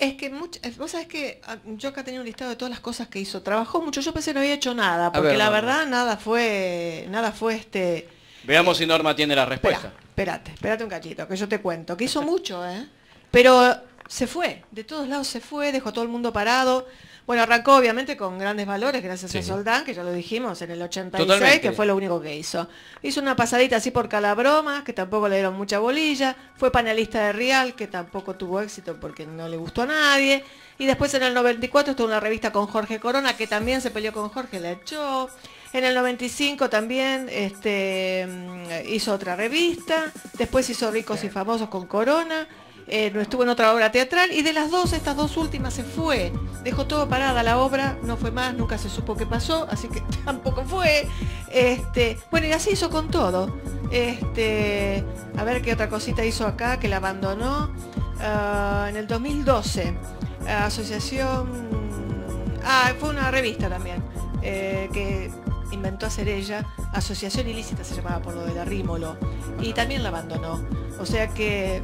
Es que much- vos sabés que yo acá tenía un listado de todas las cosas que hizo. Trabajó mucho, yo pensé que no había hecho nada, porque ver, la vamos. verdad nada fue, nada fue este. Veamos si Norma tiene la respuesta. Espérate, espérate un cachito, que yo te cuento, que hizo mucho, ¿eh? Pero se fue, de todos lados se fue, dejó a todo el mundo parado. Bueno, arrancó obviamente con grandes valores, gracias a Sí. Soldán, que ya lo dijimos en el 86, Totalmente. que fue lo único que hizo. Hizo una pasadita así por Calabroma, que tampoco le dieron mucha bolilla. Fue panelista de Real, que tampoco tuvo éxito porque no le gustó a nadie. Y después en el 94 estuvo en una revista con Jorge Corona, que también se peleó con Jorge, la echó. En el 95 también este, mm, hizo otra revista. Después hizo Ricos y Famosos con Corona. Eh, no estuvo en otra obra teatral. Y de las dos, estas dos últimas se fue. Dejó todo parada la obra, no fue más, nunca se supo qué pasó, así que tampoco fue. Este, bueno, y así hizo con todo. Este, a ver qué otra cosita hizo acá que la abandonó. Ah, en el 2012, Asociación... Ah, fue una revista también, eh, que inventó hacer ella, Asociación Ilícita se llamaba por lo del arrímolo, y también la abandonó. O sea que,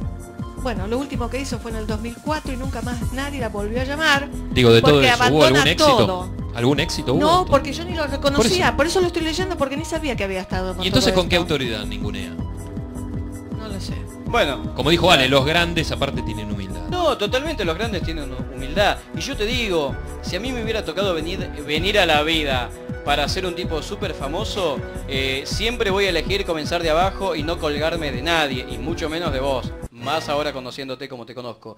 bueno, lo último que hizo fue en el 2004 y nunca más nadie la volvió a llamar. Digo, de todo porque eso, ¿hubo abandona algún éxito? todo. ¿Algún éxito hubo? No, porque yo ni lo reconocía, Por por eso, lo estoy leyendo porque ni sabía que había estado. ¿Y entonces todo con qué autoridad ningunea? No lo sé. Bueno, Como dijo Ale, los grandes aparte tienen humildad. No, totalmente los grandes tienen humildad. Y yo te digo, si a mí me hubiera tocado venir, venir a la vida para ser un tipo súper famoso, eh, siempre voy a elegir comenzar de abajo y no colgarme de nadie, y mucho menos de vos. Más ahora conociéndote como te conozco.